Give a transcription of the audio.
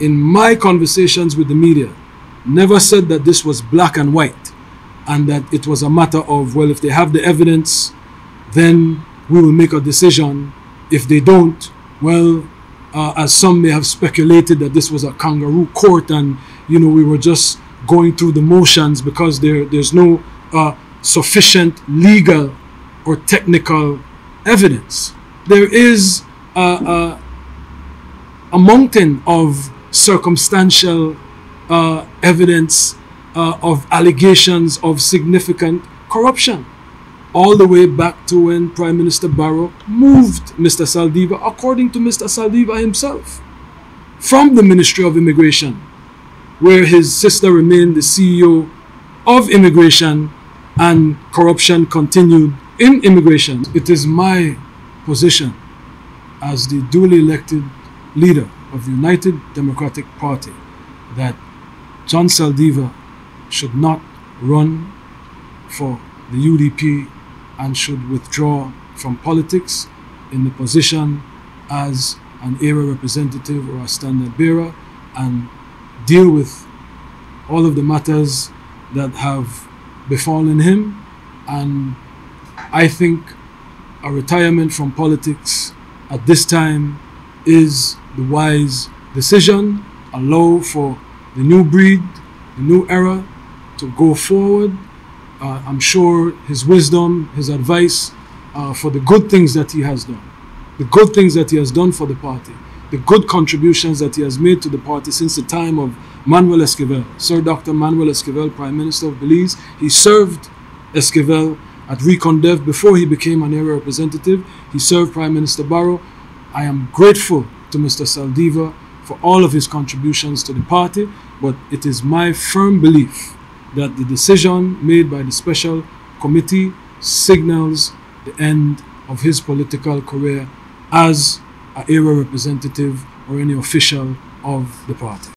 in my conversations with the media, never said that this was black and white and that it was a matter of, well, if they have the evidence, then we will make a decision. If they don't, well, uh, as some may have speculated that this was a kangaroo court and, you know, we were just going through the motions because there, there's no uh, sufficient legal or technical evidence. There is a, a, a mountain of circumstantial uh, evidence uh, of allegations of significant corruption. All the way back to when Prime Minister Barrow moved Mr. Saldivar, according to Mr. Saldivar himself, from the Ministry of Immigration, where his sister remained the CEO of immigration and corruption continued in immigration. It is my position as the duly elected leader of the United Democratic Party that John Saldivar should not run for the UDP and should withdraw from politics in the position as an area representative or a standard bearer and deal with all of the matters that have befallen him. And I think a retirement from politics at this time is the wise decision. Allow for the new breed, the new era to go forward. Uh, I'm sure his wisdom, his advice uh, for the good things that he has done, the good things that he has done for the party, the good contributions that he has made to the party since the time of Manuel Esquivel, Sir Dr. Manuel Esquivel, Prime Minister of Belize. He served Esquivel at Recondev before he became an area representative. He served Prime Minister Barrow. I am grateful to Mr. Saldivar for all of his contributions to the party, but it is my firm belief that the decision made by the special committee signals the end of his political career as an area representative or any official of the party.